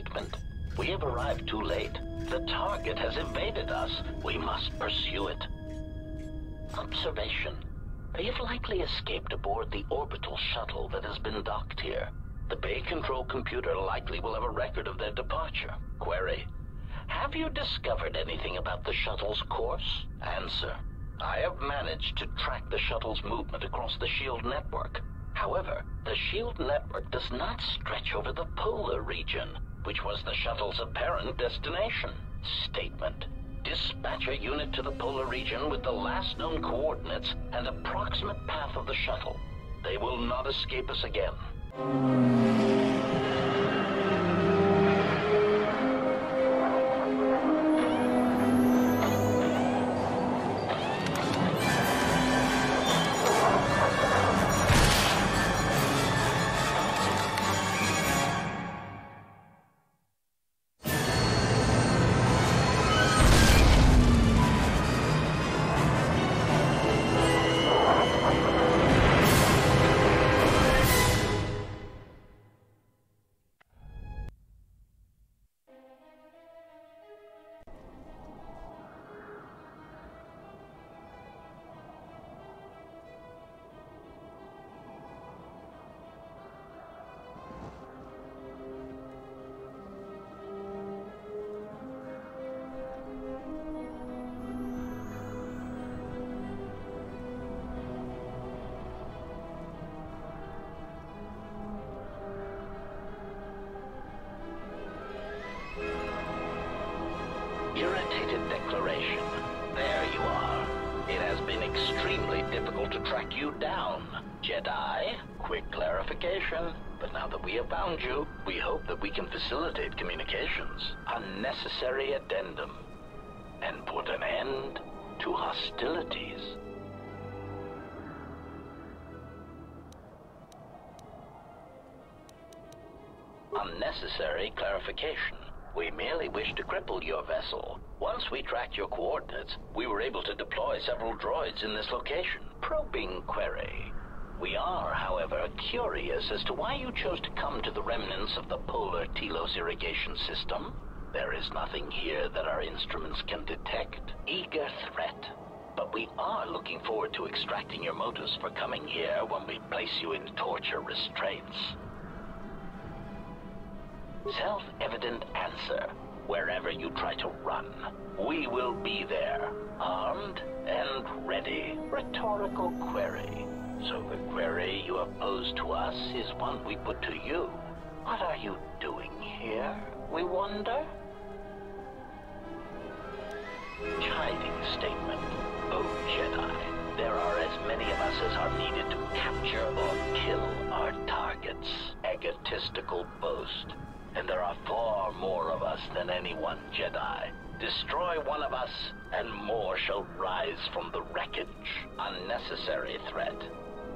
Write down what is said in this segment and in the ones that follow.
statement. We have arrived too late. The target has evaded us. We must pursue it. Observation. They have likely escaped aboard the orbital shuttle that has been docked here. The Bay Control computer likely will have a record of their departure. Query. Have you discovered anything about the shuttle's course? Answer. I have managed to track the shuttle's movement across the SHIELD network. However, the SHIELD network does not stretch over the polar region, which was the shuttle's apparent destination. Statement. Dispatch a unit to the polar region with the last known coordinates and approximate path of the shuttle. They will not escape us again. Irritated declaration. There you are. It has been extremely difficult to track you down, Jedi. Quick clarification. But now that we have found you, we hope that we can facilitate communications. Unnecessary addendum. And put an end to hostilities. Unnecessary clarification. We merely wish to cripple your vessel. Once we tracked your coordinates, we were able to deploy several droids in this location. Probing query. We are, however, curious as to why you chose to come to the remnants of the polar Telos irrigation system. There is nothing here that our instruments can detect. Eager threat. But we are looking forward to extracting your motives for coming here when we place you in torture restraints. Self-evident answer. Wherever you try to run, we will be there, armed and ready. Rhetorical query. So the query you posed to us is one we put to you. What are you doing here, we wonder? Chiding statement. Oh, Jedi, there are as many of us as are needed to capture or kill our targets. Egotistical boast. And there are far more of us than any one Jedi. Destroy one of us, and more shall rise from the wreckage. Unnecessary threat.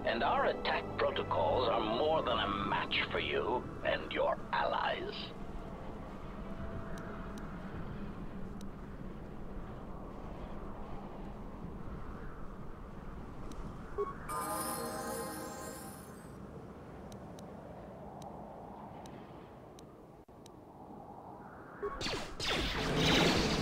And our attack protocols are more than a match for you and your allies. Optimal accuracy. I hear you. Ratio achieved.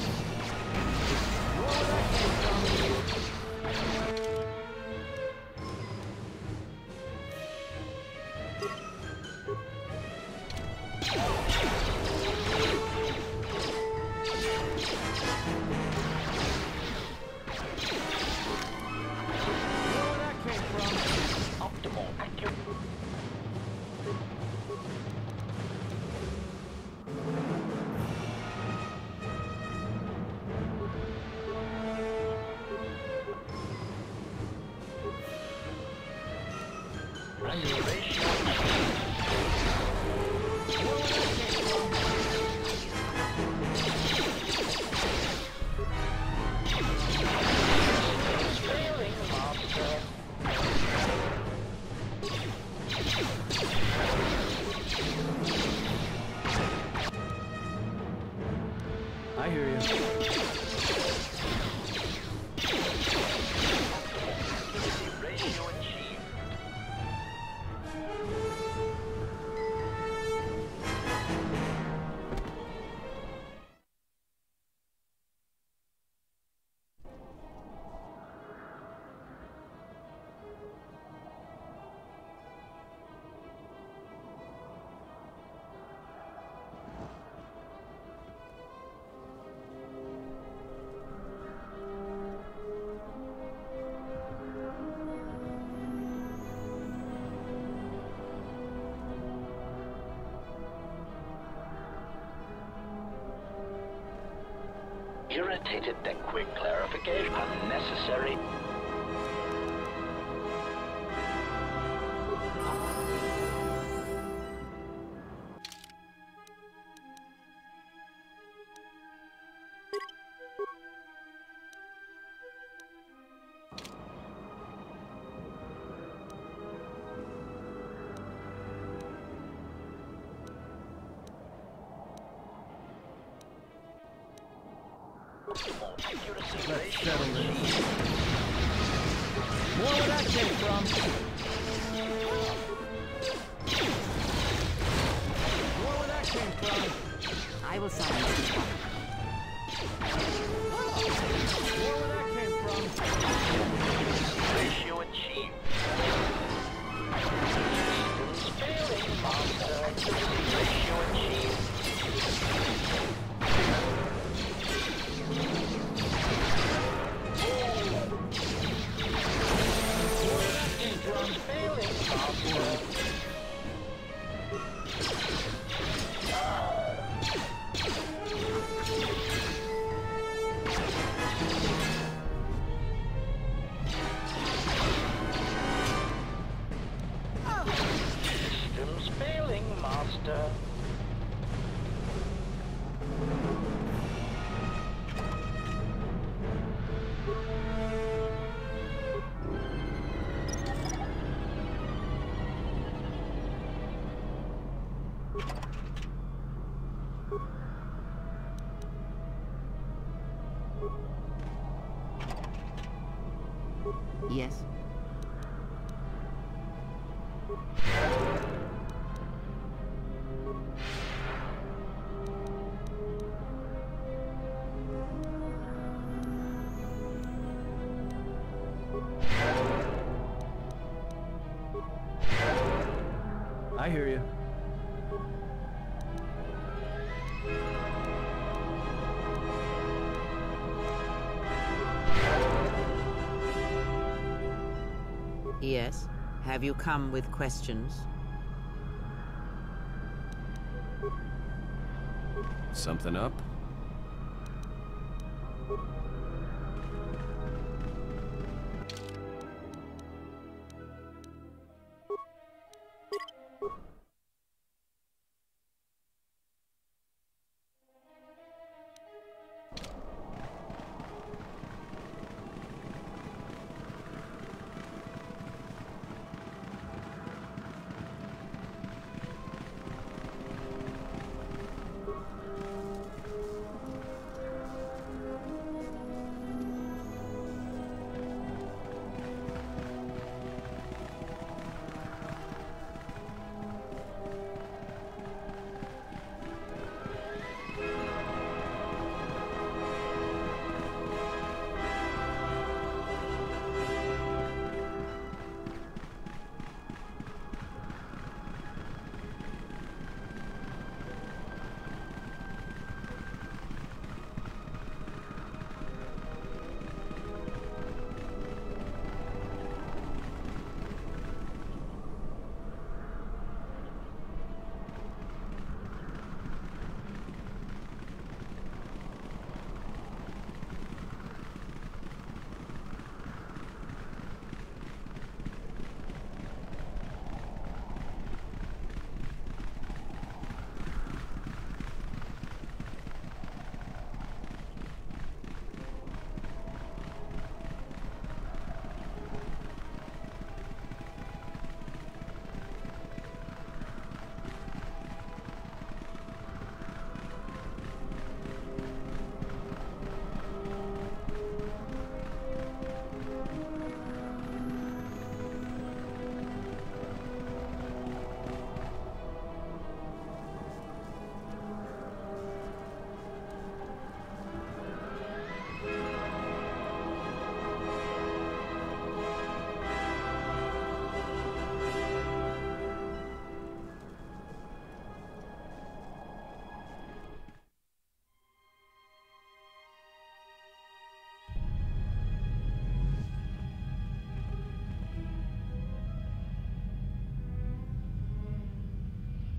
irritated that quick clarification unnecessary. pelo. hear you. Yes. Have you come with questions? Something up?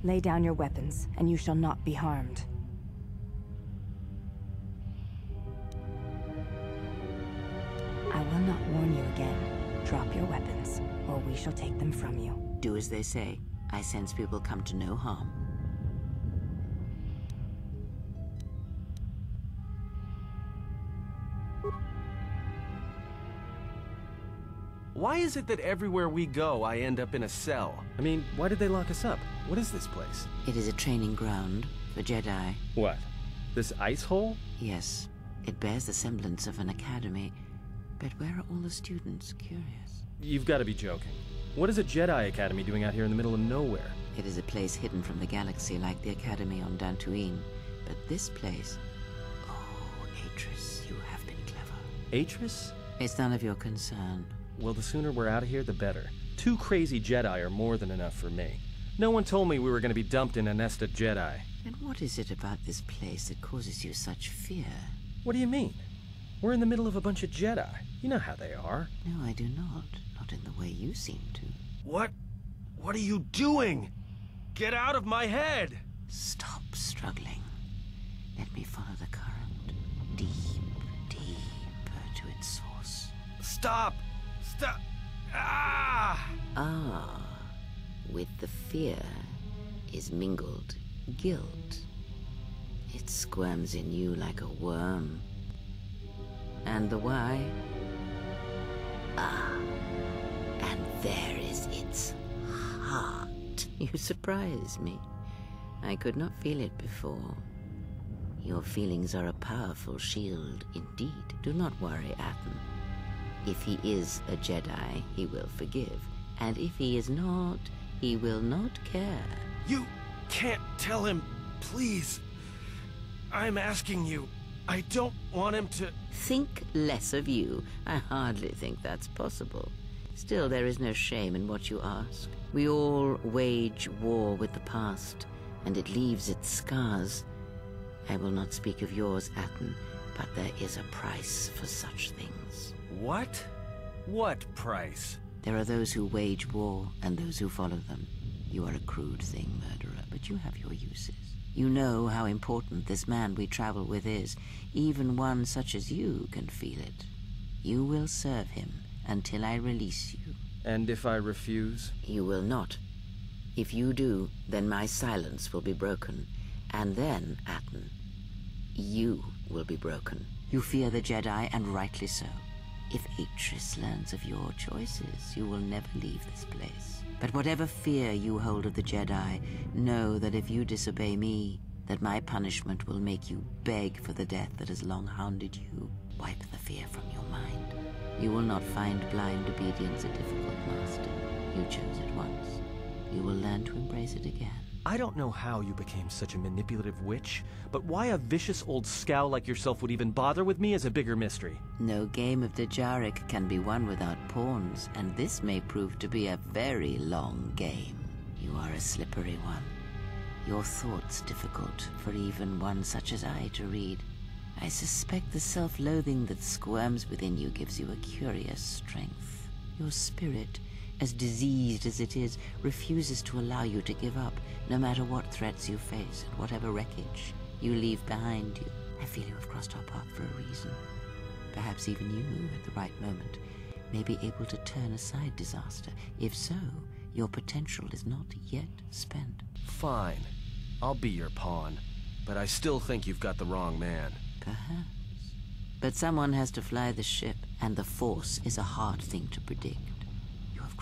Lay down your weapons, and you shall not be harmed. I will not warn you again. Drop your weapons, or we shall take them from you. Do as they say. I sense people come to no harm. Why is it that everywhere we go, I end up in a cell? I mean, why did they lock us up? What is this place? It is a training ground for Jedi. What? This ice hole? Yes, it bears the semblance of an academy. But where are all the students? Curious. You've got to be joking. What is a Jedi Academy doing out here in the middle of nowhere? It is a place hidden from the galaxy like the Academy on Dantooine. But this place... Oh, Atris, you have been clever. Atris? It's none of your concern. Well, the sooner we're out of here, the better. Two crazy Jedi are more than enough for me. No one told me we were going to be dumped in a nest of Jedi. And what is it about this place that causes you such fear? What do you mean? We're in the middle of a bunch of Jedi. You know how they are. No, I do not. Not in the way you seem to. What? What are you doing? Get out of my head! Stop struggling. Let me follow the current. Deep, deeper to its source. Stop! Ah! Ah, with the fear is mingled guilt. It squirms in you like a worm. And the why? Ah, and there is its heart. You surprise me. I could not feel it before. Your feelings are a powerful shield indeed. Do not worry, Atton. If he is a Jedi, he will forgive. And if he is not, he will not care. You can't tell him, please. I'm asking you. I don't want him to. Think less of you. I hardly think that's possible. Still, there is no shame in what you ask. We all wage war with the past, and it leaves its scars. I will not speak of yours, Atton, but there is a price for such things. What? What price? There are those who wage war and those who follow them. You are a crude thing, murderer, but you have your uses. You know how important this man we travel with is. Even one such as you can feel it. You will serve him until I release you. And if I refuse? You will not. If you do, then my silence will be broken. And then, Atton, you will be broken. You fear the Jedi, and rightly so. If Atris learns of your choices, you will never leave this place. But whatever fear you hold of the Jedi, know that if you disobey me, that my punishment will make you beg for the death that has long hounded you. Wipe the fear from your mind. You will not find blind obedience a difficult master. You chose it once. You will learn to embrace it again. I don't know how you became such a manipulative witch, but why a vicious old scowl like yourself would even bother with me is a bigger mystery. No game of Dejarik can be won without pawns, and this may prove to be a very long game. You are a slippery one. Your thoughts difficult for even one such as I to read. I suspect the self-loathing that squirms within you gives you a curious strength. Your spirit, as diseased as it is, refuses to allow you to give up, no matter what threats you face and whatever wreckage you leave behind you. I feel you have crossed our path for a reason. Perhaps even you, at the right moment, may be able to turn aside disaster. If so, your potential is not yet spent. Fine. I'll be your pawn. But I still think you've got the wrong man. Perhaps. But someone has to fly the ship, and the Force is a hard thing to predict.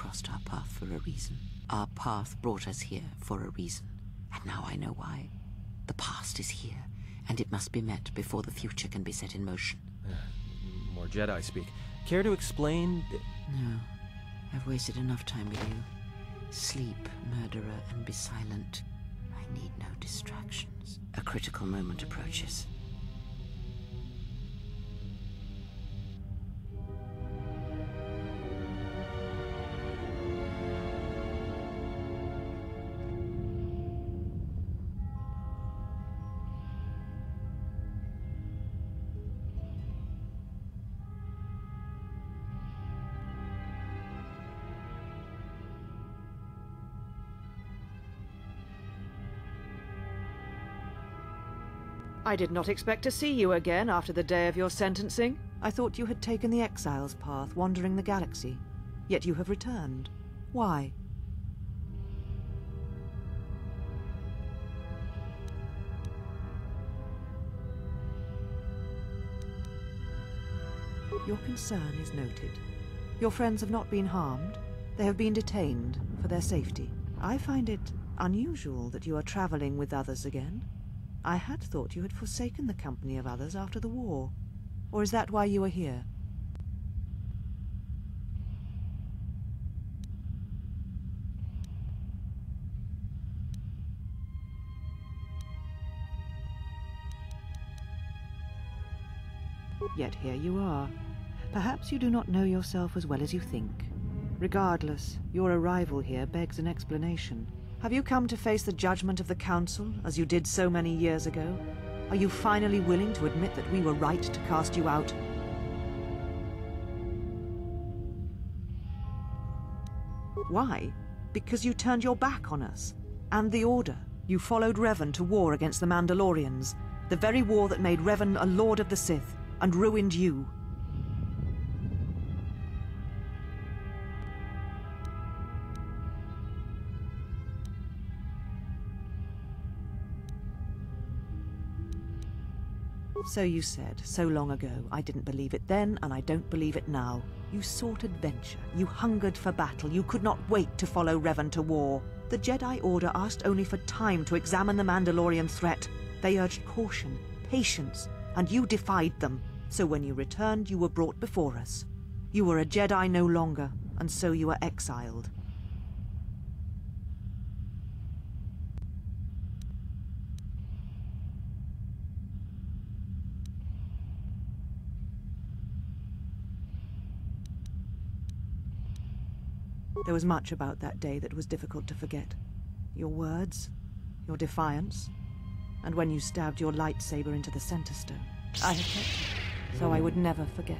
Crossed our path for a reason. Our path brought us here for a reason. And now I know why. The past is here, and it must be met before the future can be set in motion. Uh, more Jedi speak. Care to explain? No. I've wasted enough time with you. Sleep, murderer, and be silent. I need no distractions. A critical moment approaches. I did not expect to see you again after the day of your sentencing. I thought you had taken the exile's path, wandering the galaxy. Yet you have returned. Why? Your concern is noted. Your friends have not been harmed. They have been detained for their safety. I find it unusual that you are traveling with others again. I had thought you had forsaken the company of others after the war. Or is that why you are here? Yet here you are. Perhaps you do not know yourself as well as you think. Regardless, your arrival here begs an explanation. Have you come to face the judgment of the Council, as you did so many years ago? Are you finally willing to admit that we were right to cast you out? Why? Because you turned your back on us. And the Order. You followed Revan to war against the Mandalorians. The very war that made Revan a Lord of the Sith, and ruined you. So you said, so long ago. I didn't believe it then, and I don't believe it now. You sought adventure. You hungered for battle. You could not wait to follow Revan to war. The Jedi Order asked only for time to examine the Mandalorian threat. They urged caution, patience, and you defied them. So when you returned, you were brought before us. You were a Jedi no longer, and so you were exiled. There was much about that day that was difficult to forget. Your words, your defiance, and when you stabbed your lightsaber into the center stone. I have kept it, so I would never forget.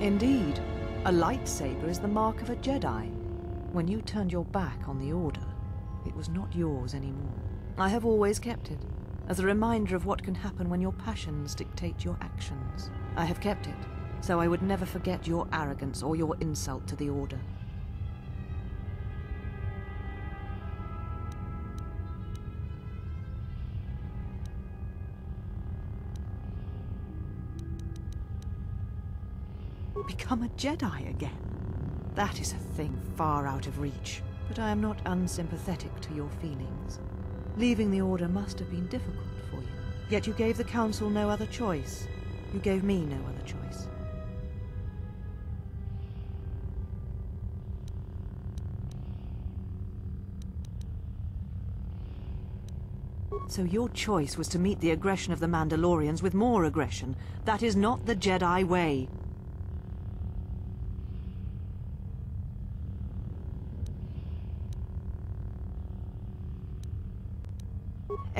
Indeed, a lightsaber is the mark of a Jedi. When you turned your back on the Order, it was not yours anymore. I have always kept it, as a reminder of what can happen when your passions dictate your actions. I have kept it, so I would never forget your arrogance or your insult to the Order. Become a Jedi again? That is a thing far out of reach, but I am not unsympathetic to your feelings. Leaving the Order must have been difficult for you. Yet you gave the Council no other choice. You gave me no other choice. So your choice was to meet the aggression of the Mandalorians with more aggression. That is not the Jedi way.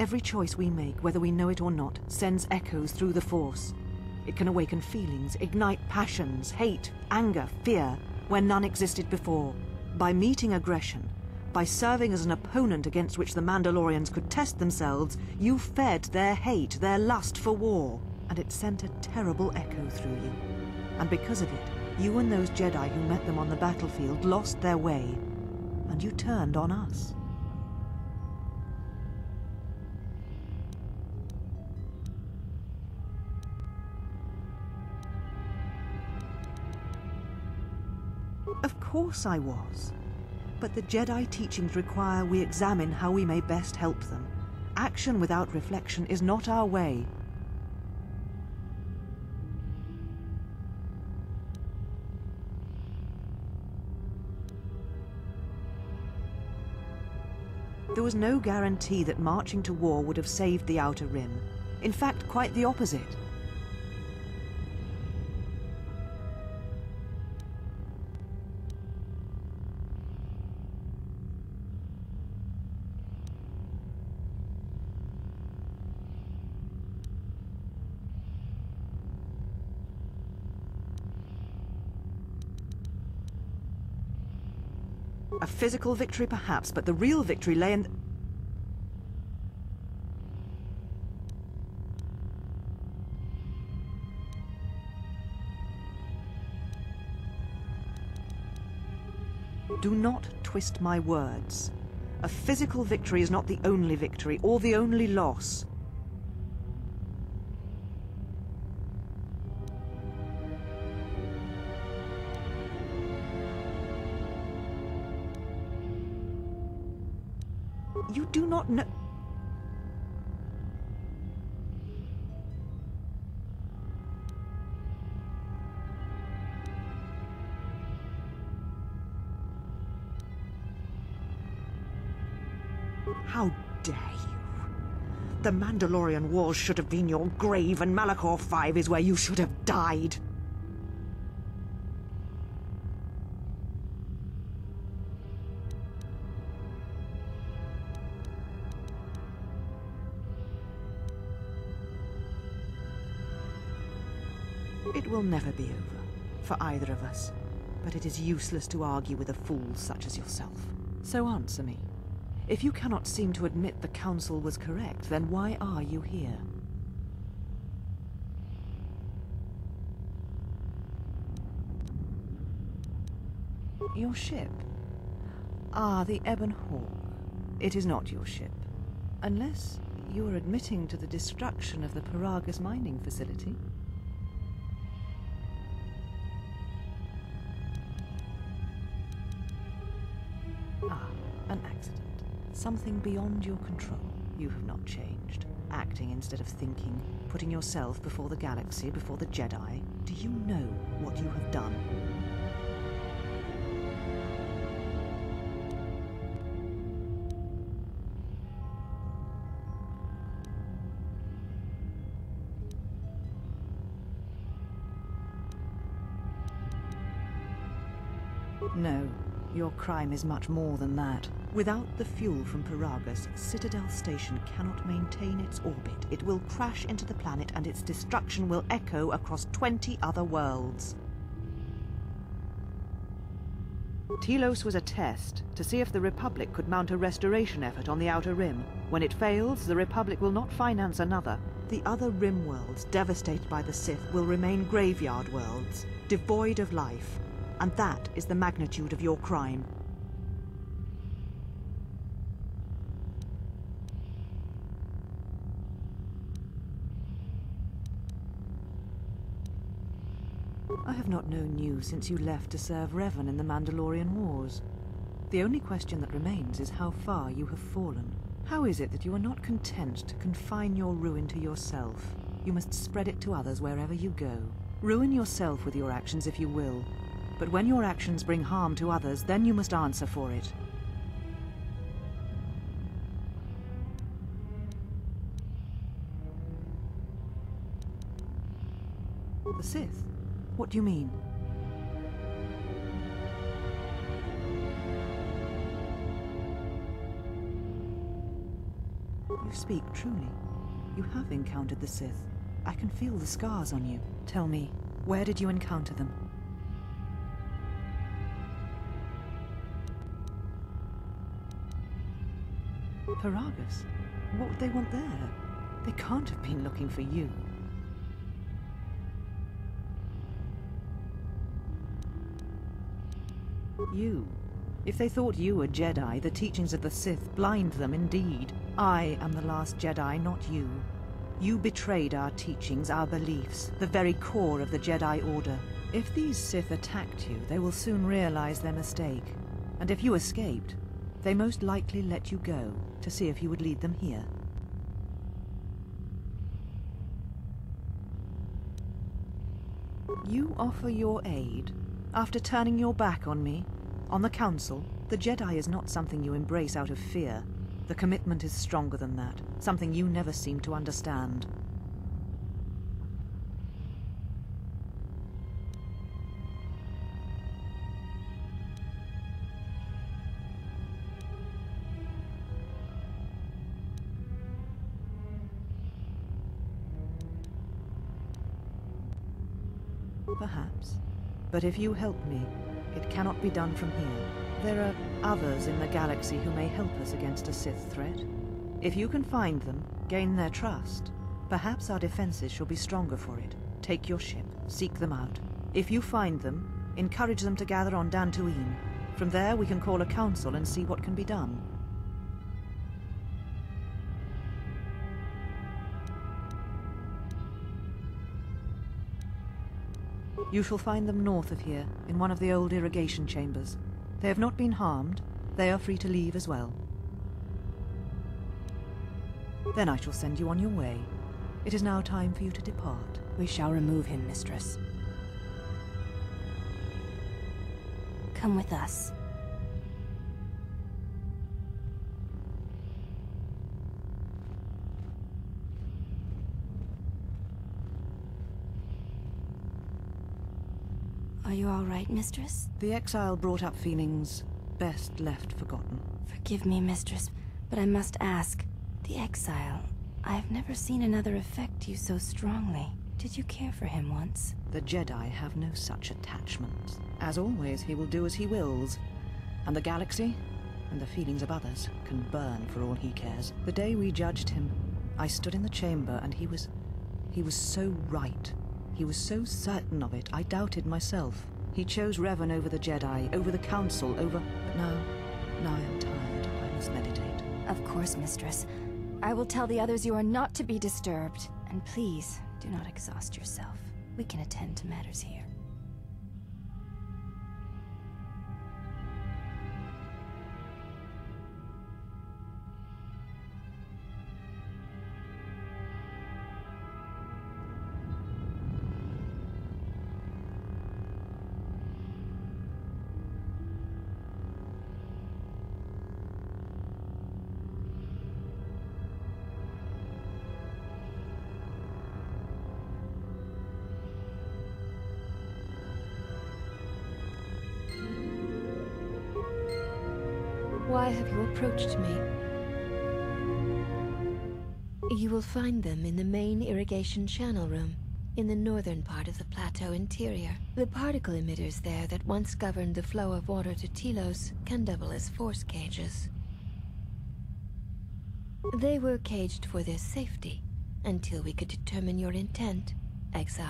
Every choice we make, whether we know it or not, sends echoes through the Force. It can awaken feelings, ignite passions, hate, anger, fear, where none existed before. By meeting aggression, by serving as an opponent against which the Mandalorians could test themselves, you fed their hate, their lust for war, and it sent a terrible echo through you. And because of it, you and those Jedi who met them on the battlefield lost their way, and you turned on us. Of course I was. But the Jedi teachings require we examine how we may best help them. Action without reflection is not our way. There was no guarantee that marching to war would have saved the Outer Rim. In fact, quite the opposite. Physical victory, perhaps, but the real victory lay in... Do not twist my words. A physical victory is not the only victory, or the only loss. The Mandalorian Wars should have been your grave, and Malachor 5 is where you should have died. It will never be over, for either of us. But it is useless to argue with a fool such as yourself. So answer me. If you cannot seem to admit the Council was correct, then why are you here? Your ship? Ah, the Ebon Hawk. It is not your ship. Unless you are admitting to the destruction of the Peragus mining facility. Something beyond your control. You have not changed. Acting instead of thinking, putting yourself before the galaxy, before the Jedi. Do you know what you have done? Your crime is much more than that. Without the fuel from Peragus, Citadel Station cannot maintain its orbit. It will crash into the planet and its destruction will echo across 20 other worlds. Telos was a test to see if the Republic could mount a restoration effort on the Outer Rim. When it fails, the Republic will not finance another. The other Rim worlds, devastated by the Sith, will remain graveyard worlds, devoid of life. And that is the magnitude of your crime. I have not known you since you left to serve Revan in the Mandalorian Wars. The only question that remains is how far you have fallen. How is it that you are not content to confine your ruin to yourself? You must spread it to others wherever you go. Ruin yourself with your actions if you will, but when your actions bring harm to others, then you must answer for it. The Sith? What do you mean? You speak truly. You have encountered the Sith. I can feel the scars on you. Tell me, where did you encounter them? Peragus? What would they want there? They can't have been looking for you. You. If they thought you were Jedi, the teachings of the Sith blind them indeed. I am the last Jedi, not you. You betrayed our teachings, our beliefs, the very core of the Jedi Order. If these Sith attacked you, they will soon realize their mistake. And if you escaped, they most likely let you go to see if you would lead them here. You offer your aid after turning your back on me? On the Council? The Jedi is not something you embrace out of fear. The commitment is stronger than that, something you never seem to understand. But if you help me, It cannot be done from here. There are others in the galaxy who may help us against a Sith threat. If you can find them, gain their trust, perhaps our defenses shall be stronger for it. Take your ship, seek them out. If you find them, encourage them to gather on Dantooine. From there, we can call a council and see what can be done. You shall find them north of here, in one of the old irrigation chambers. They have not been harmed. They are free to leave as well. Then I shall send you on your way. It is now time for you to depart. We shall remove him, mistress. Come with us. Are you all right, mistress? The exile brought up feelings best left forgotten. Forgive me, mistress, but I must ask. The exile. I have never seen another affect you so strongly. Did you care for him once? The Jedi have no such attachments. As always, he will do as he wills. And the galaxy, and the feelings of others, can burn for all he cares. The day we judged him, I stood in the chamber and he was... he was so right. He was so certain of it, I doubted myself. He chose Revan over the Jedi, over the Council, over... But now, now I am tired. I must meditate. Of course, mistress. I will tell the others you are not to be disturbed. And please, do not exhaust yourself. We can attend to matters here. Approached me? You will find them in the main irrigation channel room, in the northern part of the plateau interior. The particle emitters there that once governed the flow of water to Telos can double as force cages. They were caged for their safety, until we could determine your intent, Exile.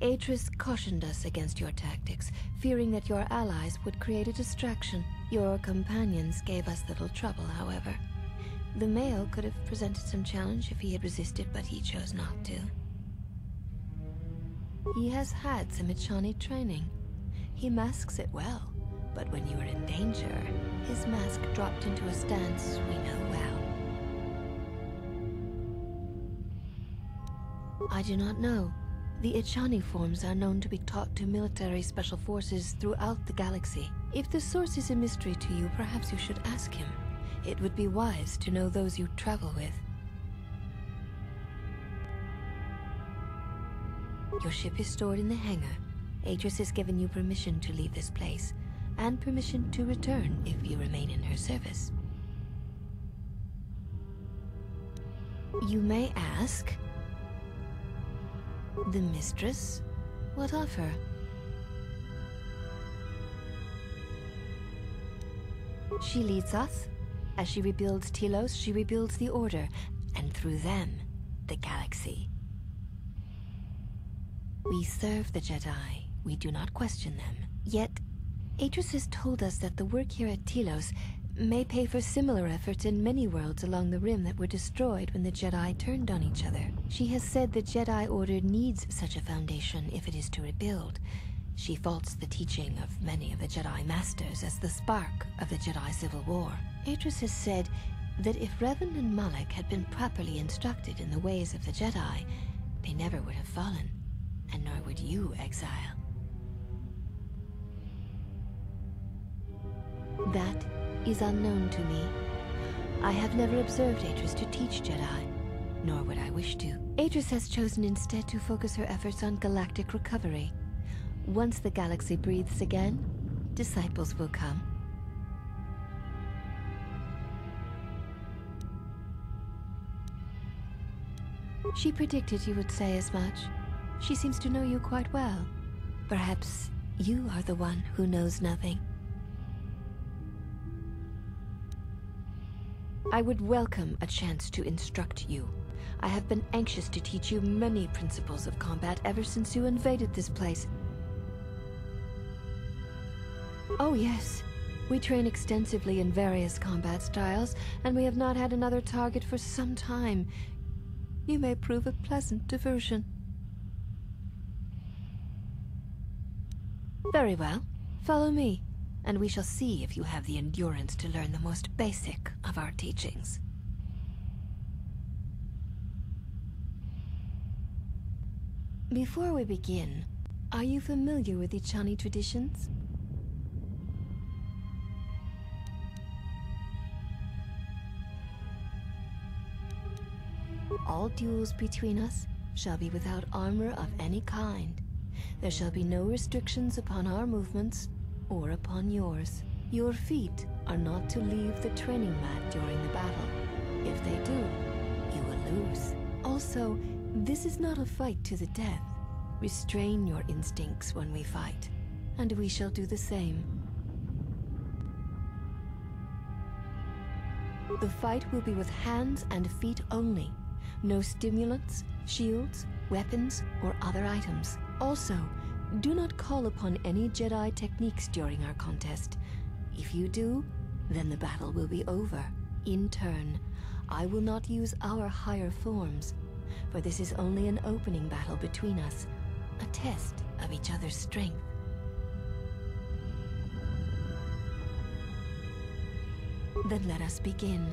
Atris cautioned us against your tactics, fearing that your allies would create a distraction. Your companions gave us little trouble, however. The male could have presented some challenge if he had resisted, but he chose not to. He has had some Echani training. He masks it well, but when you are in danger, his mask dropped into a stance we know well. I do not know. The Echani forms are known to be taught to military special forces throughout the galaxy. If the source is a mystery to you, perhaps you should ask him. It would be wise to know those you travel with. Your ship is stored in the hangar. Atris has given you permission to leave this place, and permission to return if you remain in her service. You may ask, the mistress? What of her? She leads us. As she rebuilds Telos, she rebuilds the Order, and through them, the galaxy. We serve the Jedi. We do not question them. Yet, Atris has told us that the work here at Telos may pay for similar efforts in many worlds along the Rim that were destroyed when the Jedi turned on each other. She has said the Jedi Order needs such a foundation if it is to rebuild. She faults the teaching of many of the Jedi Masters as the spark of the Jedi Civil War. Atris has said that if Revan and Malak had been properly instructed in the ways of the Jedi, they never would have fallen, and nor would you, Exile. That is unknown to me. I have never observed Atris to teach Jedi, nor would I wish to. Atris has chosen instead to focus her efforts on galactic recovery. Once the galaxy breathes again, disciples will come. She predicted you would say as much. She seems to know you quite well. Perhaps You are the one who knows nothing. I would welcome a chance to instruct you. I have been anxious to teach you many principles of combat ever since you invaded this place. Oh yes, we train extensively in various combat styles, and we have not had another target for some time. You may prove a pleasant diversion. Very well. Follow me, and we shall see if you have the endurance to learn the most basic of our teachings. Before we begin, are you familiar with Echani traditions? All duels between us shall be without armor of any kind. There shall be no restrictions upon our movements or upon yours. Your feet are not to leave the training mat during the battle. If they do, you will lose. Also, this is not a fight to the death. Restrain your instincts when we fight, and we shall do the same. The fight will be with hands and feet only. No stimulants, shields, weapons, or other items. Also, do not call upon any Jedi techniques during our contest. If you do, then the battle will be over. In turn, I will not use our higher forms, for this is only an opening battle between us, a test of each other's strength. Then let us begin.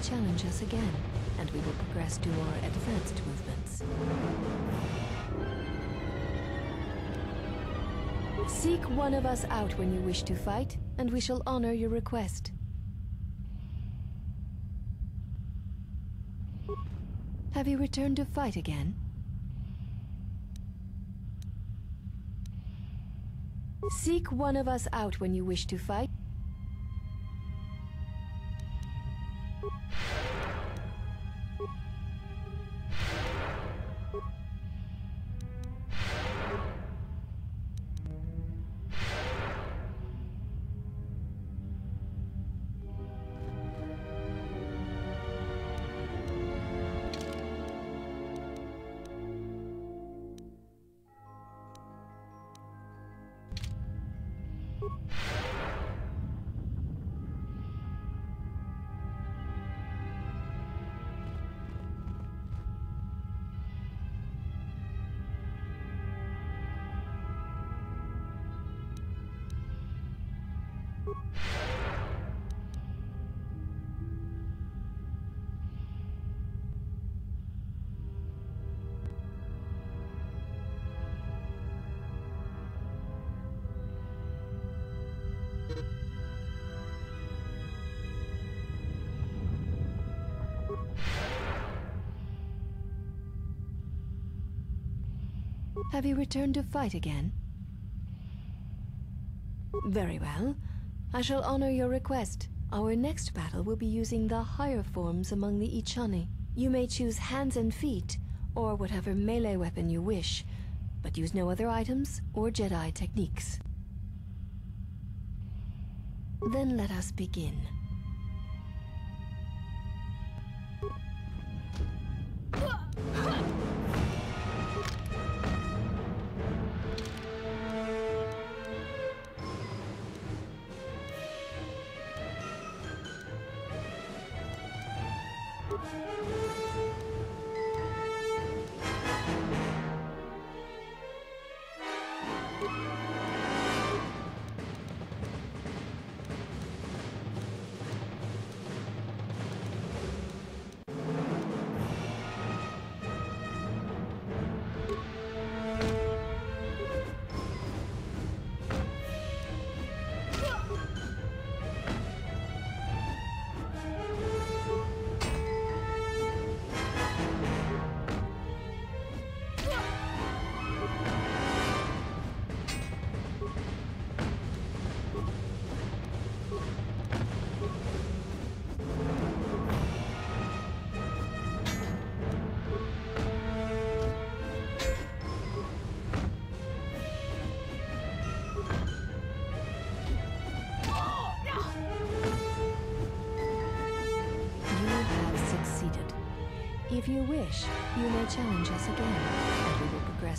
Challenge us again, and we will progress to more advanced movements. Seek one of us out when you wish to fight, and we shall honor your request. Have you returned to fight again? Seek one of us out when you wish to fight. Have you returned to fight again? Very well. I shall honor your request. Our next battle will be using the higher forms among the Echani. You may choose hands and feet, or whatever melee weapon you wish, but use no other items or Jedi techniques. Then let us begin.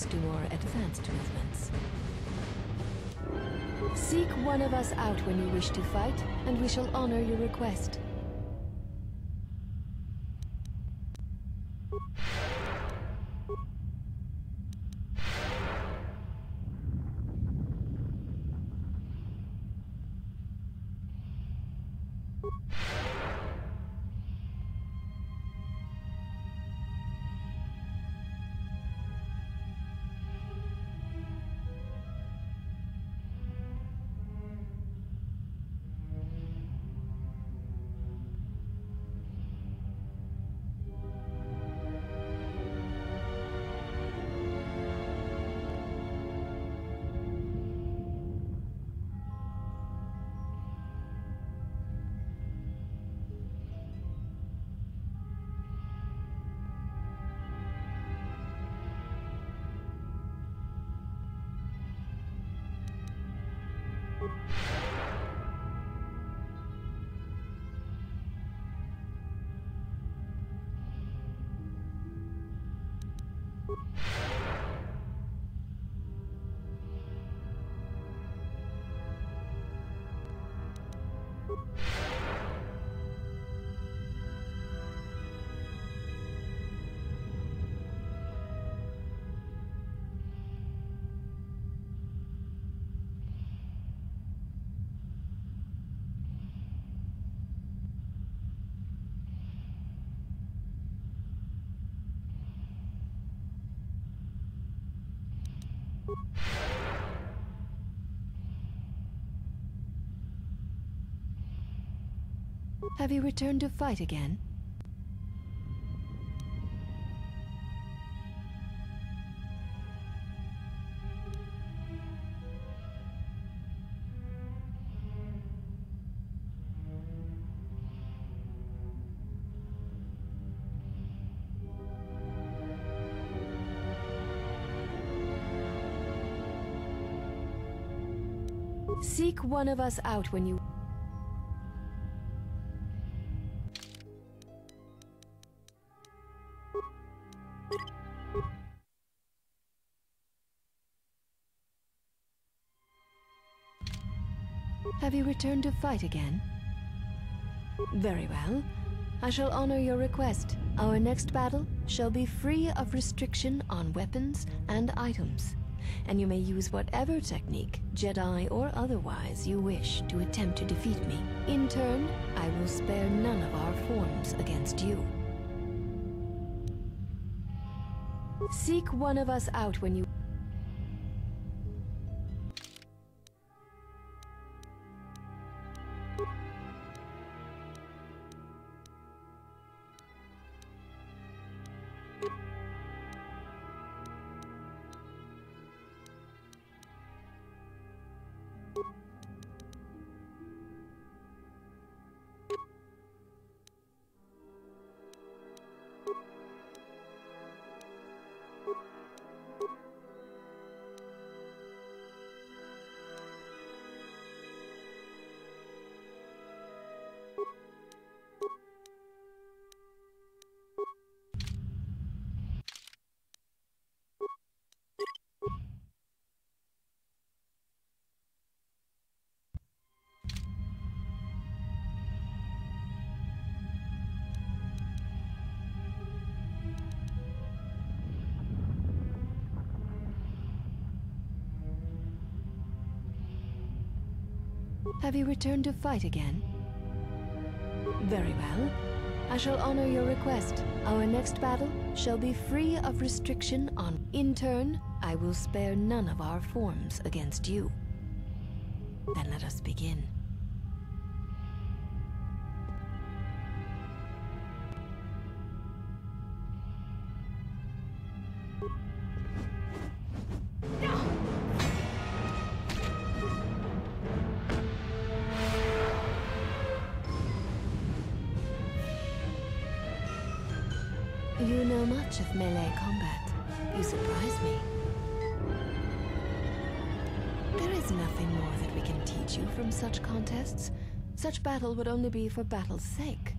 To more advanced movements. Seek one of us out when you wish to fight, and we shall honor your request. Have you returned to fight again? Seek one of us out when you... Have you returned to fight again? Very well. I shall honor your request. Our next battle shall be free of restriction on weapons and items, and you may use whatever technique, Jedi or otherwise, you wish to attempt to defeat me. In turn, I will spare none of our forms against you. Seek one of us out when you Have you returned to fight again? Very well. I shall honor your request. Our next battle shall be free of restriction on... In turn, I will spare none of our forms against you. Then let us begin. Battle would only be for battle's sake.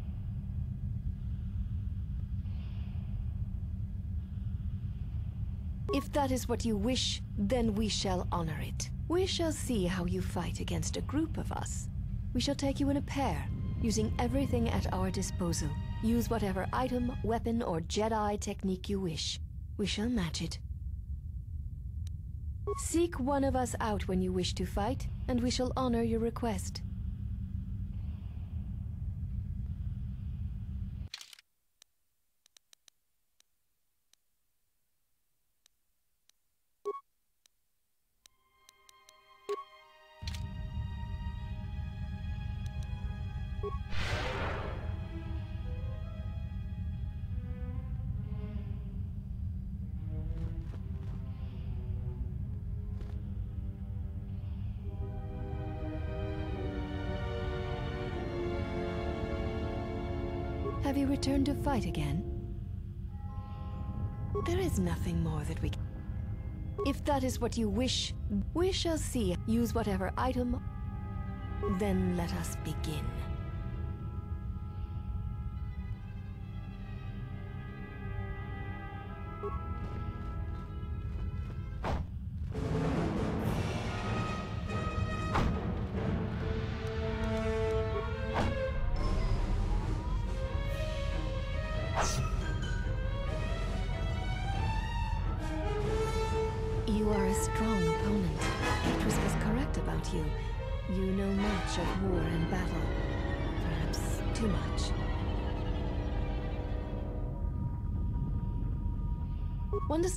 If that is what you wish, then we shall honor it. We shall see how you fight against a group of us. We shall take you in a pair, using everything at our disposal. Use whatever item, weapon, or Jedi technique you wish. We shall match it. Seek one of us out when you wish to fight, and we shall honor your request. Fight again? There is nothing more that we can... If that is what you wish, we shall see. Use whatever item. Then let us begin.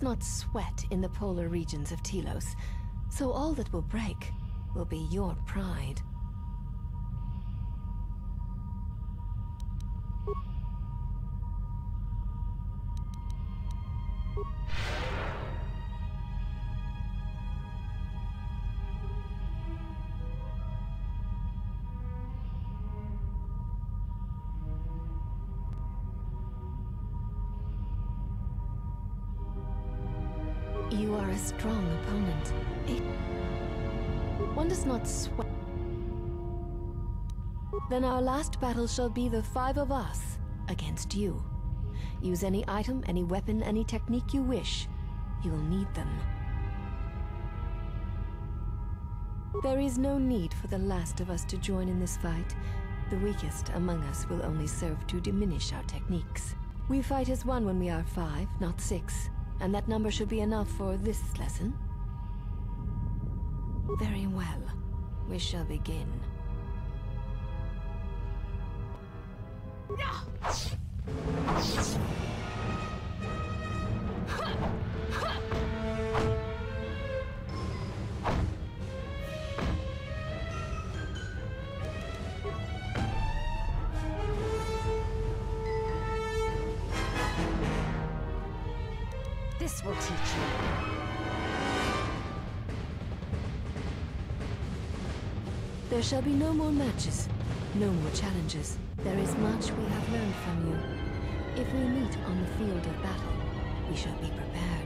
Not sweat in the polar regions of Telos, so all that will break will be your pride. Then our last battle shall be the five of us against you. Use any item, any weapon, any technique you wish. You will need them. There is no need for the last of us to join in this fight. The weakest among us will only serve to diminish our techniques. We fight as one when we are five, not six. And that number should be enough for this lesson. Very well. We shall begin. This will teach you. There shall be no more matches, no more challenges. There is much we have learned from you. If we meet on the field of battle, we shall be prepared.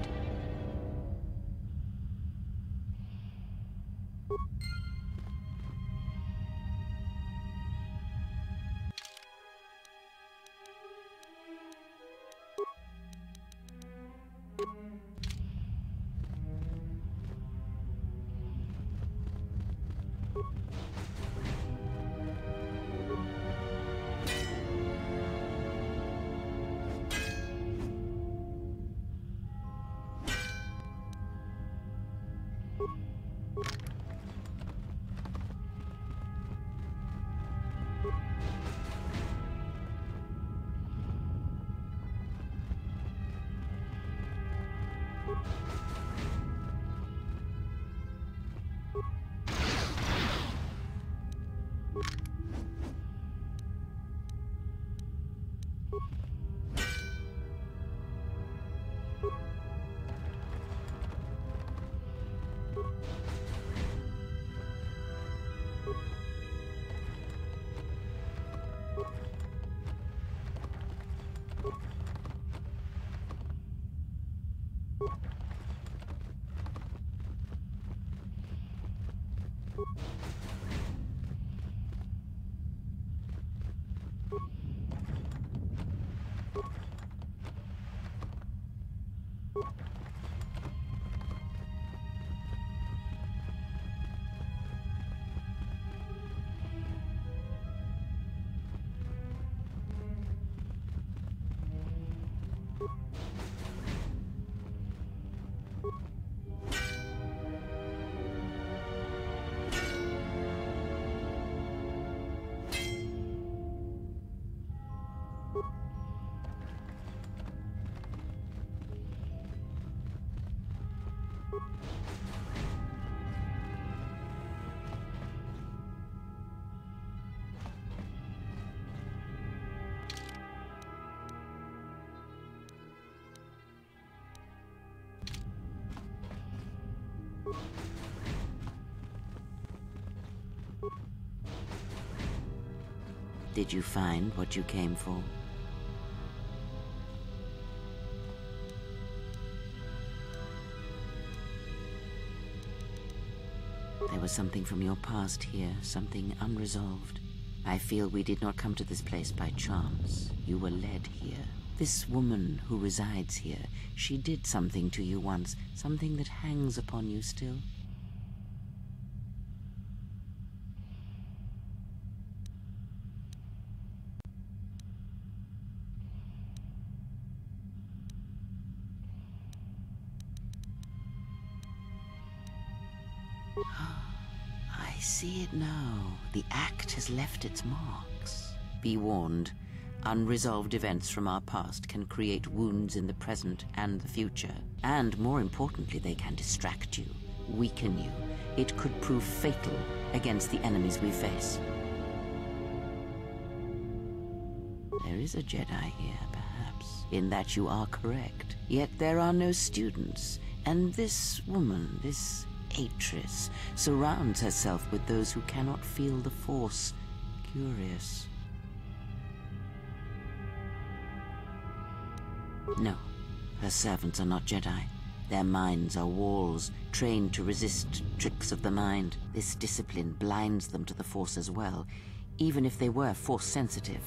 Did you find what you came for? There was something from your past here, something unresolved. I feel we did not come to this place by chance. You were led here. This woman who resides here, she did something to you once, something that hangs upon you still. Has left its marks. Be warned. Unresolved events from our past can create wounds in the present and the future. And more importantly, they can distract you, weaken you. It could prove fatal against the enemies we face. There is a Jedi here, perhaps, in that you are correct. Yet there are no students, and this woman, this Atris, surrounds herself with those who cannot feel the Force. Curious. No, her servants are not Jedi. Their minds are walls, trained to resist tricks of the mind. This discipline blinds them to the Force as well, even if they were Force sensitive.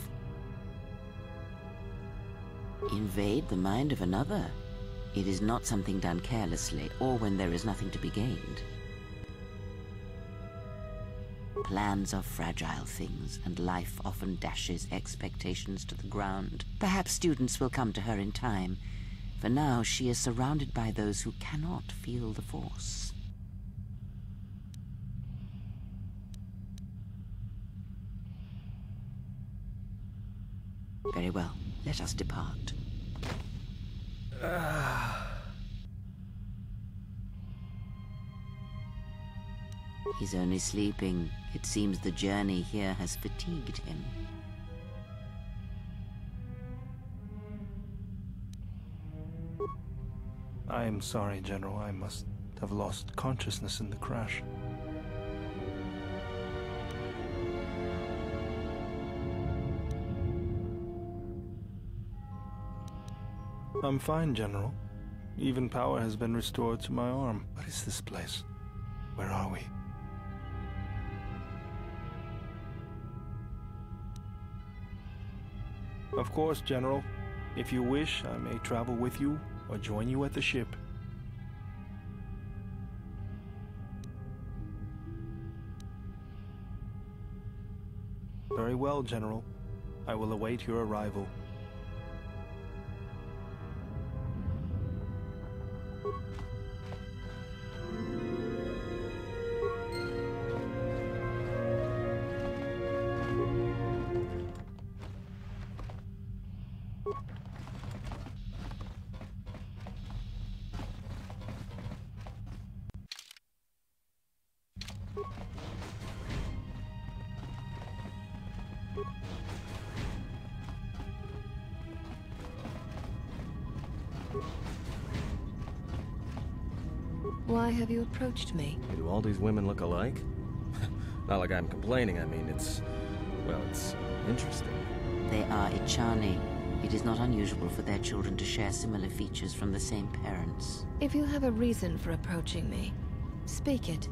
Invade the mind of another? It is not something done carelessly, or when there is nothing to be gained. Plans are fragile things, and life often dashes expectations to the ground. Perhaps students will come to her in time. For now, she is surrounded by those who cannot feel the Force. Very well. Let us depart. He's only sleeping. It seems the journey here has fatigued him. I am sorry, General. I must have lost consciousness in the crash. I'm fine, General. Even power has been restored to my arm. What is this place? Where are we? Of course, General. If you wish, I may travel with you or join you at the ship. Very well, General. I will await your arrival. Why have you approached me? Do all these women look alike? Not like I'm complaining, I mean, it's. Well, it's interesting. They are Echani. It is not unusual for their children to share similar features from the same parents. If you have a reason for approaching me, speak it.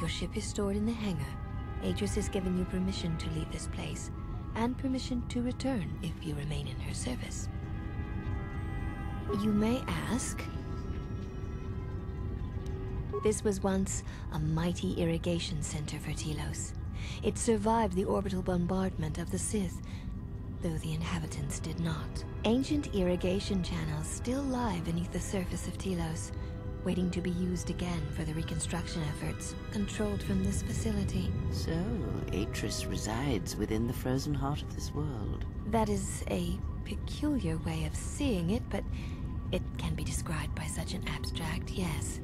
Your ship is stored in the hangar. Atris has given you permission to leave this place, and permission to return if you remain in her service. You may ask... This was once a mighty irrigation center for Telos. It survived the orbital bombardment of the Sith, though the inhabitants did not. Ancient irrigation channels still lie beneath the surface of Telos, waiting to be used again for the reconstruction efforts, controlled from this facility. So, Atris resides within the frozen heart of this world. That is a peculiar way of seeing it, but It can be described by such an abstract, yes.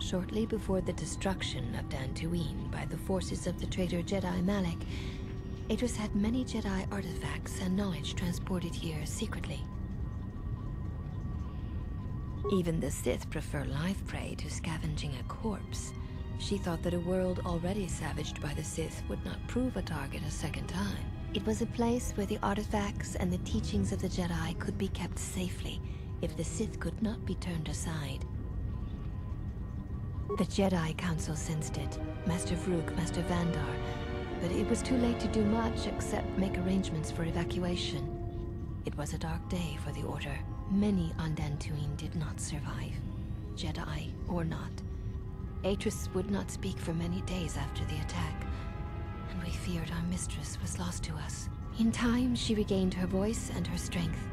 Shortly before the destruction of Dantooine by the forces of the traitor Jedi Malak, Atris had many Jedi artifacts and knowledge transported here secretly. Even the Sith prefer live prey to scavenging a corpse. She thought that a world already savaged by the Sith would not prove a target a second time. It was a place where the artifacts and the teachings of the Jedi could be kept safely if the Sith could not be turned aside. The Jedi Council sensed it, Master Vrook, Master Vandar, but it was too late to do much except make arrangements for evacuation. It was a dark day for the Order. Many on Dantooine did not survive, Jedi or not. Atris would not speak for many days after the attack, and we feared our mistress was lost to us. In time, she regained her voice and her strength.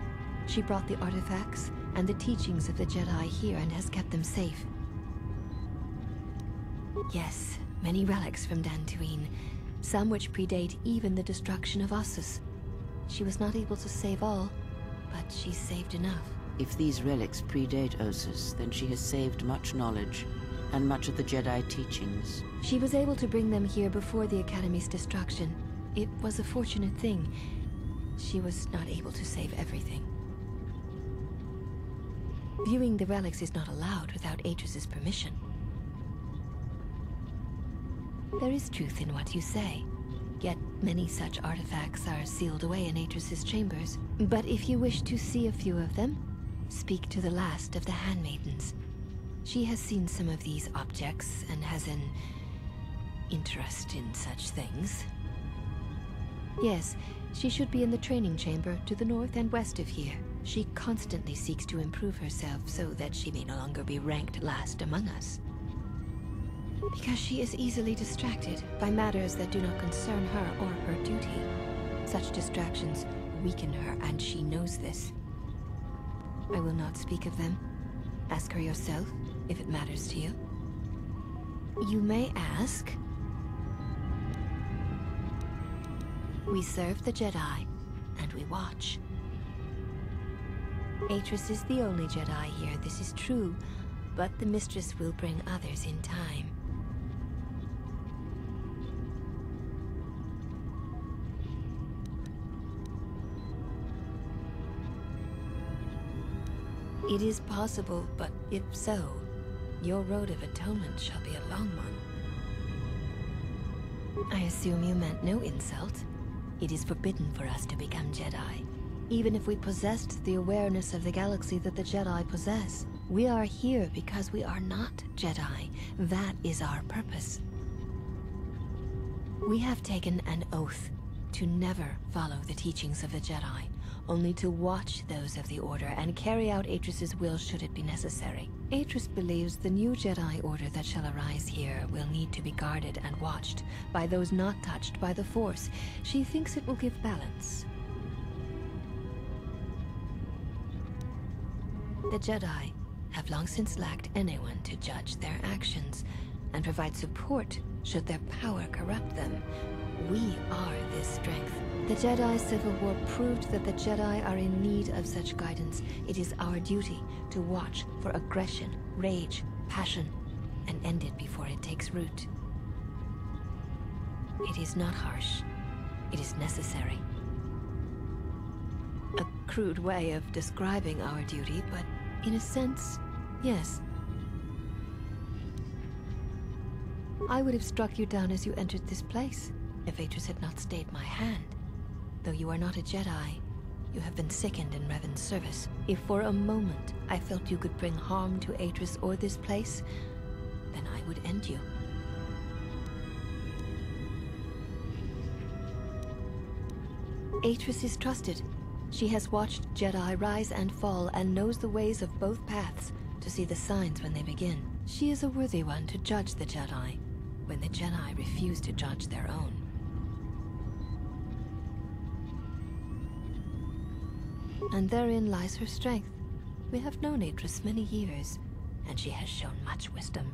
She brought the artifacts and the teachings of the Jedi here and has kept them safe. Yes, many relics from Dantooine, some which predate even the destruction of Ossus. She was not able to save all, but she saved enough. If these relics predate Ossus, then she has saved much knowledge, and much of the Jedi teachings. She was able to bring them here before the Academy's destruction. It was a fortunate thing. She was not able to save everything. Viewing the relics is not allowed without Atris's permission. There is truth in what you say. Yet many such artifacts are sealed away in Atris's chambers. But if you wish to see a few of them, speak to the last of the handmaidens. She has seen some of these objects and has an interest in such things. Yes, she should be in the training chamber to the north and west of here. She constantly seeks to improve herself so that she may no longer be ranked last among us. Because she is easily distracted by matters that do not concern her or her duty. Such distractions weaken her, and she knows this. I will not speak of them. Ask her yourself, if it matters to you. You may ask. We serve the Jedi, and we watch. Atris is the only Jedi here, this is true, but the Mistress will bring others in time. It is possible, but if so, your road of atonement shall be a long one. I assume you meant no insult. It is forbidden for us to become Jedi. Even if we possessed the awareness of the galaxy that the Jedi possess. We are here because we are not Jedi. That is our purpose. We have taken an oath to never follow the teachings of the Jedi, only to watch those of the Order and carry out Atris's will should it be necessary. Atris believes the new Jedi Order that shall arise here will need to be guarded and watched by those not touched by the Force. She thinks it will give balance. The Jedi have long since lacked anyone to judge their actions and provide support should their power corrupt them. We are this strength. The Jedi Civil War proved that the Jedi are in need of such guidance. It is our duty to watch for aggression, rage, passion, and end it before it takes root. It is not harsh. It is necessary. A crude way of describing our duty, but in a sense, yes. I would have struck you down as you entered this place if Atris had not stayed my hand. Though you are not a Jedi, you have been sickened in Revan's service. If for a moment I felt you could bring harm to Atris or this place, then I would end you. Atris is trusted. She has watched Jedi rise and fall and knows the ways of both paths to see the signs when they begin. She is a worthy one to judge the Jedi when the Jedi refuse to judge their own. And therein lies her strength. We have known Atris many years, and she has shown much wisdom.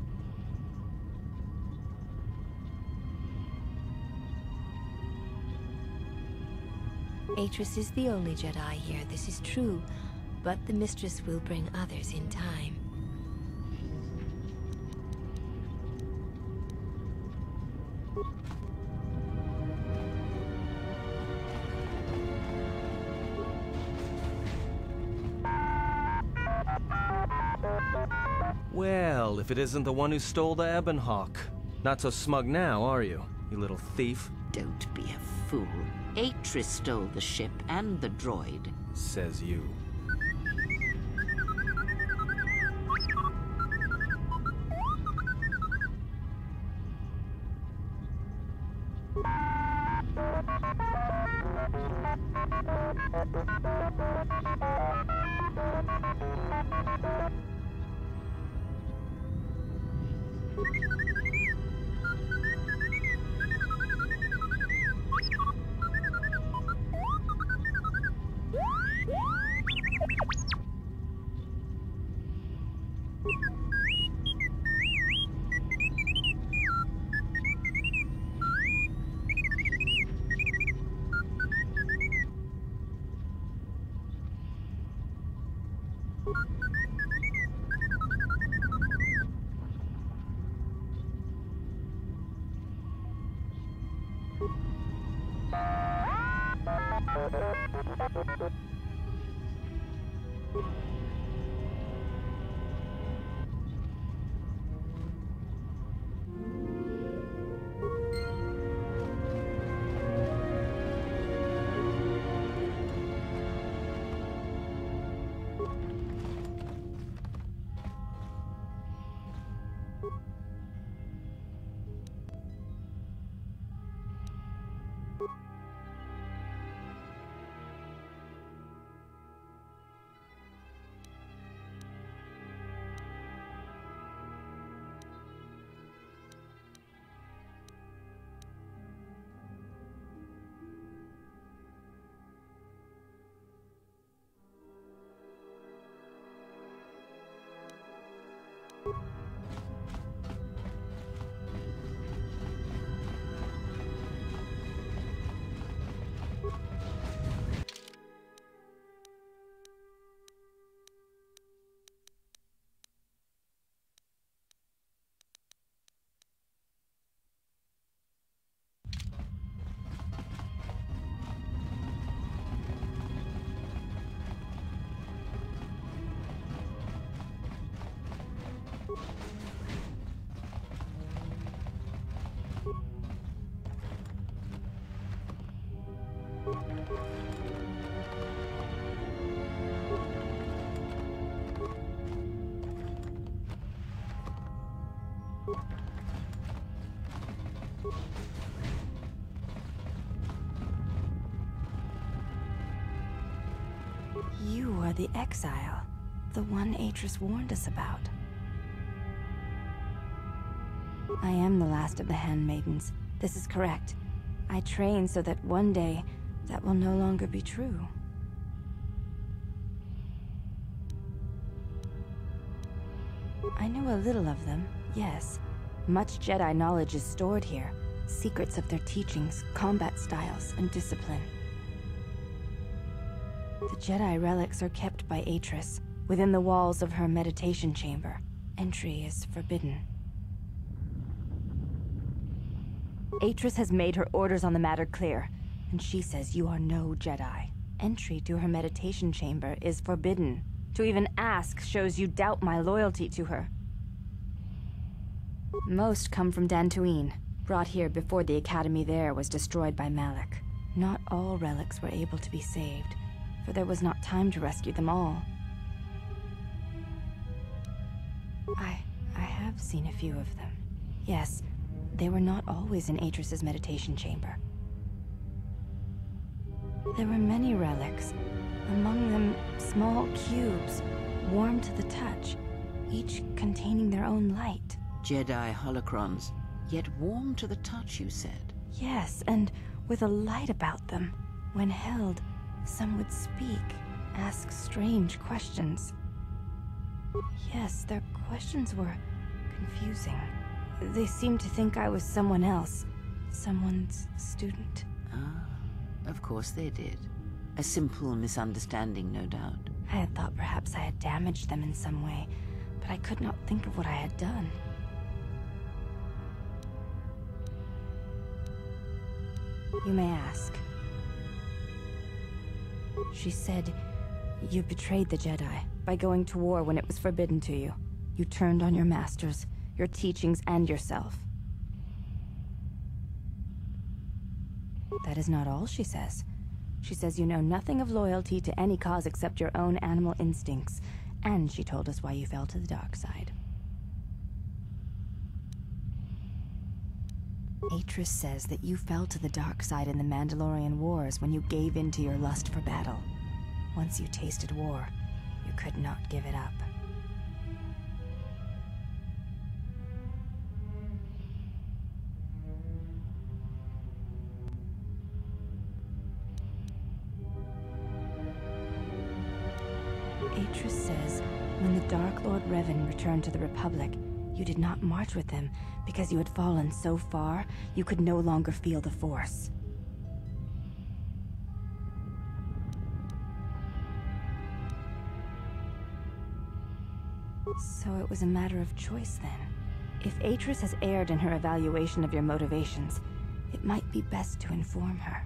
Atris is the only Jedi here, this is true, but the Mistress will bring others in time. Well, if it isn't the one who stole the Ebon Hawk. Not so smug now, are you, you little thief? Don't be a fool. Atris stole the ship and the droid. Says you. You are the exile, the one Atris warned us about. I am the last of the handmaidens. This is correct. I train so that one day, that will no longer be true. I know a little of them, yes. Much Jedi knowledge is stored here. Secrets of their teachings, combat styles, and discipline. The Jedi relics are kept by Atris, within the walls of her meditation chamber. Entry is forbidden. Atris has made her orders on the matter clear, and she says you are no Jedi. Entry to her meditation chamber is forbidden. To even ask shows you doubt my loyalty to her. Most come from Dantooine, brought here before the academy there was destroyed by Malak. Not all relics were able to be saved, for there was not time to rescue them all. I... I have seen a few of them. Yes, they were not always in Atris's meditation chamber. There were many relics, among them small cubes, warm to the touch, each containing their own light. Jedi holocrons, yet warm to the touch, you said. Yes, and with a light about them. When held, some would speak, ask strange questions. Yes, their questions were confusing. They seemed to think I was someone else, someone's student. Of course they did. A simple misunderstanding, no doubt. I had thought perhaps I had damaged them in some way, but I could not think of what I had done. You may ask. She said, you betrayed the Jedi by going to war when it was forbidden to you. You turned on your masters, your teachings, and yourself. That is not all she says. She says you know nothing of loyalty to any cause except your own animal instincts, and she told us why you fell to the dark side. Atris says that you fell to the dark side in the Mandalorian Wars when you gave in to your lust for battle. Once you tasted war, you could not give it up. Revan returned to the Republic, you did not march with him because you had fallen so far you could no longer feel the Force. So it was a matter of choice then. If Atris has erred in her evaluation of your motivations, it might be best to inform her.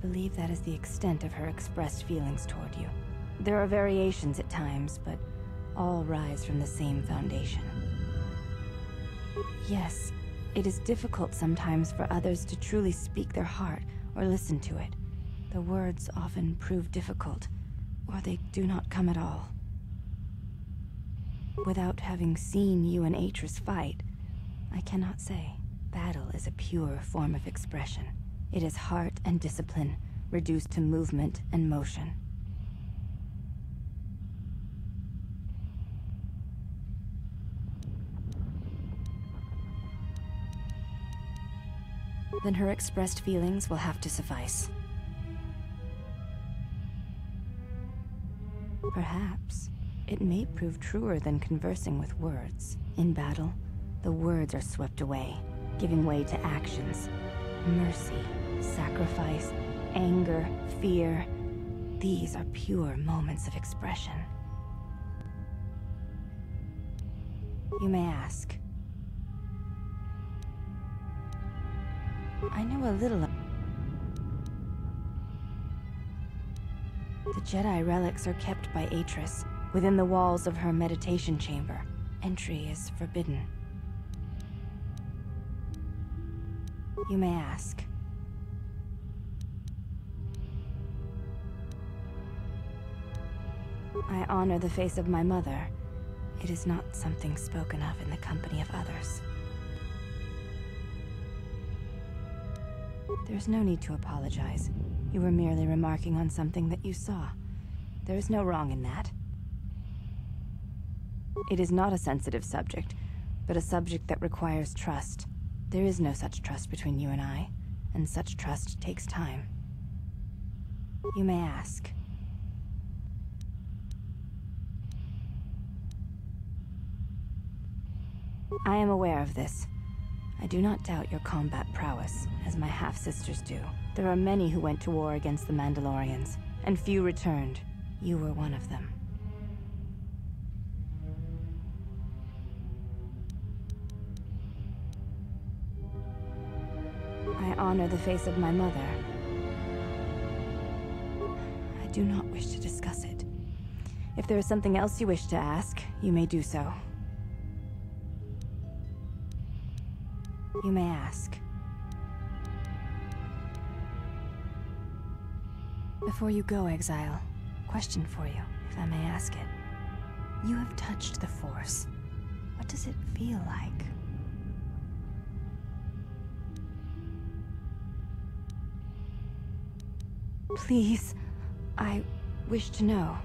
Believe that is the extent of her expressed feelings toward you. There are variations at times, but all rise from the same foundation. Yes, it is difficult sometimes for others to truly speak their heart or listen to it. The words often prove difficult, or they do not come at all. Without having seen you and Atris fight, I cannot say. Battle is a pure form of expression. It is heart and discipline, reduced to movement and motion. Then her expressed feelings will have to suffice. Perhaps it may prove truer than conversing with words. In battle, the words are swept away, giving way to actions. Mercy, sacrifice, anger, fear. These are pure moments of expression. You may ask. I know a little The Jedi relics are kept by Atris, within the walls of her meditation chamber. Entry is forbidden. You may ask. I honor the face of my mother. It is not something spoken of in the company of others. There's no need to apologize. You were merely remarking on something that you saw. There is no wrong in that. It is not a sensitive subject, but a subject that requires trust. There is no such trust between you and I, and such trust takes time. You may ask. I am aware of this. I do not doubt your combat prowess, as my half-sisters do. There are many who went to war against the Mandalorians, and few returned. You were one of them. I honor the face of my mother. I do not wish to discuss it. If there is something else you wish to ask, you may do so. You may ask. Before you go, Exile, question for you, if I may ask it. You have touched the Force. What does it feel like? Please, I wish to know.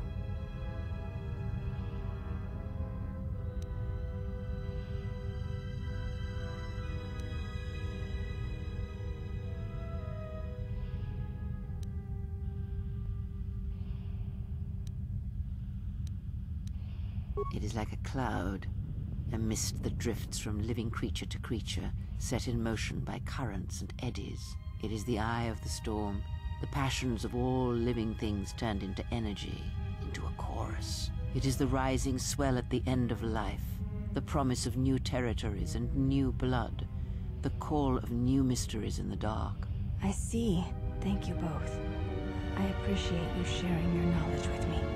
It is like a cloud, A mist that drifts from living creature to creature, set in motion by currents and eddies. It is the eye of the storm, the passions of all living things turned into energy, into a chorus. It is the rising swell at the end of life, the promise of new territories and new blood, the call of new mysteries in the dark. I see. Thank you both. I appreciate you sharing your knowledge with me.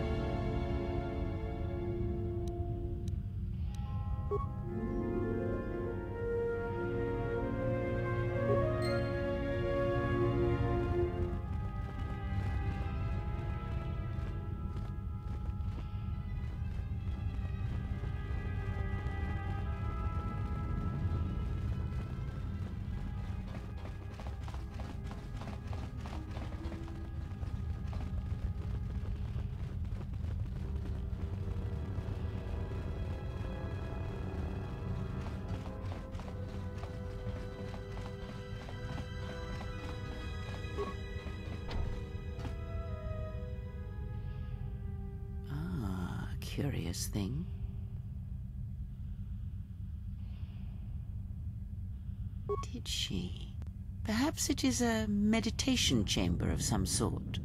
It is a meditation chamber of some sort.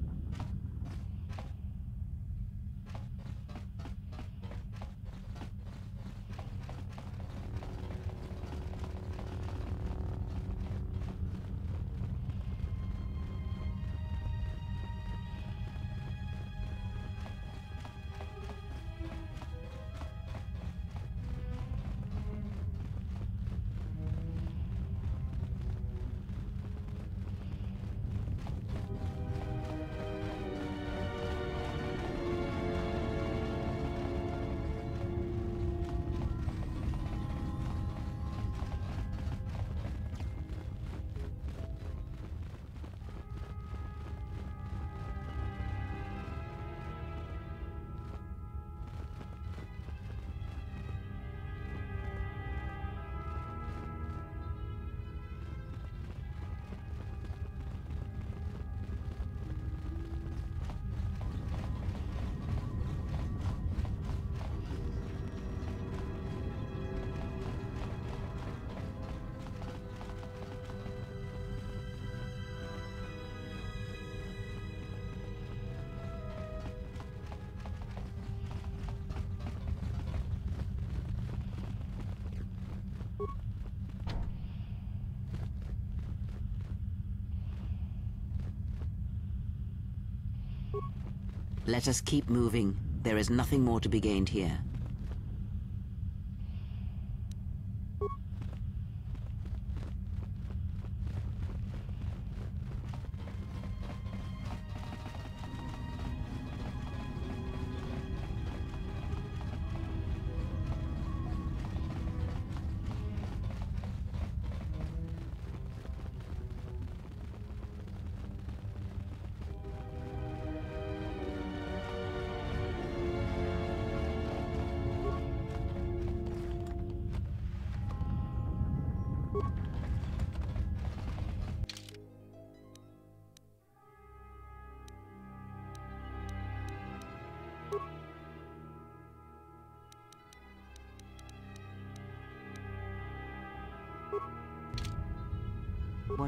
Let us keep moving. There is nothing more to be gained here.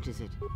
Is it?